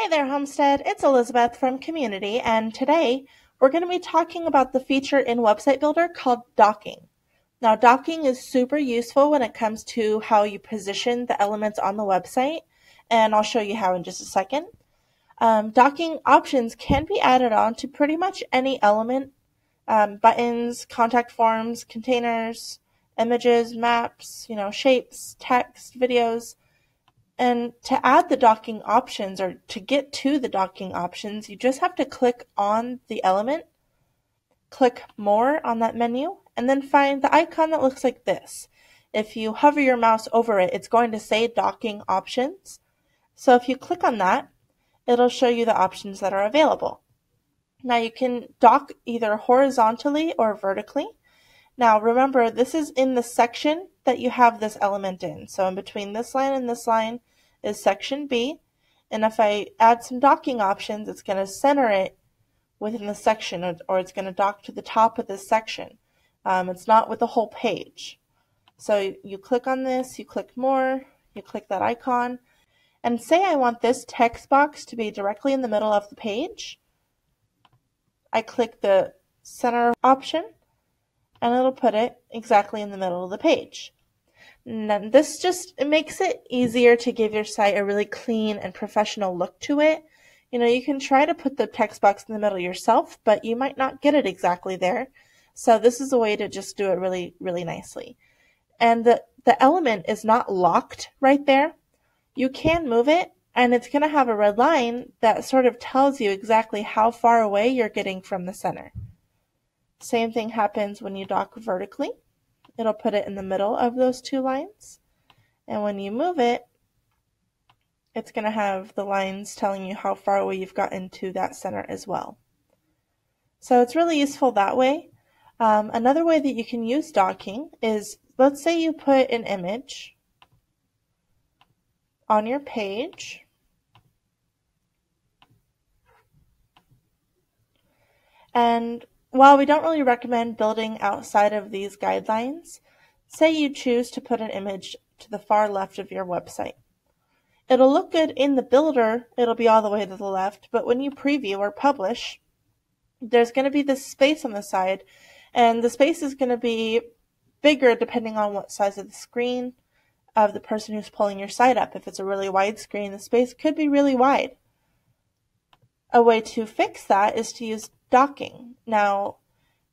Hey there, Homestead. It's Elizabeth from Community, and today we're going to be talking about the feature in Website Builder called docking. Now, docking is super useful when it comes to how you position the elements on the website, and I'll show you how in just a second. Um, docking options can be added on to pretty much any element um, buttons, contact forms, containers, images, maps, you know, shapes, text, videos. And to add the docking options or to get to the docking options, you just have to click on the element, click more on that menu, and then find the icon that looks like this. If you hover your mouse over it, it's going to say docking options. So if you click on that, it'll show you the options that are available. Now you can dock either horizontally or vertically. Now remember, this is in the section that you have this element in. So in between this line and this line is section B. And if I add some docking options, it's going to center it within the section or, or it's going to dock to the top of this section. Um, it's not with the whole page. So you, you click on this, you click more, you click that icon, and say I want this text box to be directly in the middle of the page. I click the center option and it'll put it exactly in the middle of the page. And this just it makes it easier to give your site a really clean and professional look to it. You know, you can try to put the text box in the middle yourself, but you might not get it exactly there. So this is a way to just do it really, really nicely. And the, the element is not locked right there. You can move it and it's going to have a red line that sort of tells you exactly how far away you're getting from the center. Same thing happens when you dock vertically. It'll put it in the middle of those two lines. And when you move it, it's going to have the lines telling you how far away you've gotten to that center as well. So it's really useful that way. Um, another way that you can use docking is, let's say you put an image on your page And while we don't really recommend building outside of these guidelines, say you choose to put an image to the far left of your website. It'll look good in the builder, it'll be all the way to the left, but when you preview or publish, there's going to be this space on the side, and the space is going to be bigger depending on what size of the screen of the person who's pulling your site up. If it's a really wide screen, the space could be really wide. A way to fix that is to use docking. Now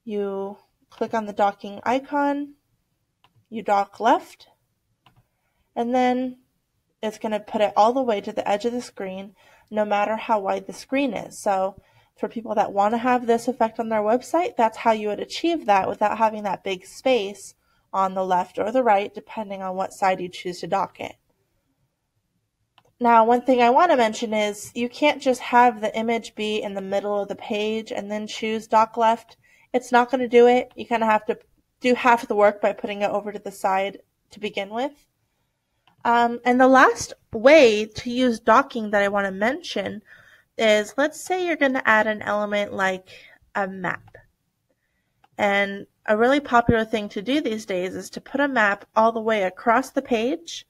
you click on the docking icon, you dock left, and then it's going to put it all the way to the edge of the screen, no matter how wide the screen is. So for people that want to have this effect on their website, that's how you would achieve that without having that big space on the left or the right, depending on what side you choose to dock it. Now, one thing I want to mention is you can't just have the image be in the middle of the page and then choose dock left. It's not going to do it. You kind of have to do half of the work by putting it over to the side to begin with. Um, and the last way to use docking that I want to mention is let's say you're going to add an element like a map. And a really popular thing to do these days is to put a map all the way across the page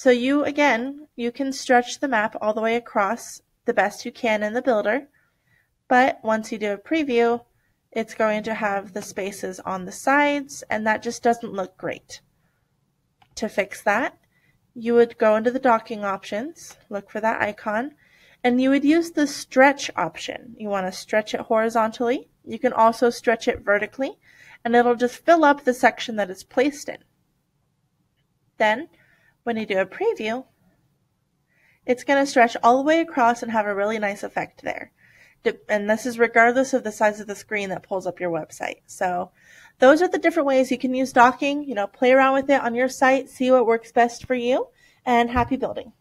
so you, again, you can stretch the map all the way across the best you can in the builder, but once you do a preview, it's going to have the spaces on the sides, and that just doesn't look great. To fix that, you would go into the docking options, look for that icon, and you would use the stretch option. You want to stretch it horizontally. You can also stretch it vertically, and it'll just fill up the section that it's placed in. Then when you do a preview, it's going to stretch all the way across and have a really nice effect there. And this is regardless of the size of the screen that pulls up your website. So those are the different ways you can use docking. You know, play around with it on your site, see what works best for you, and happy building.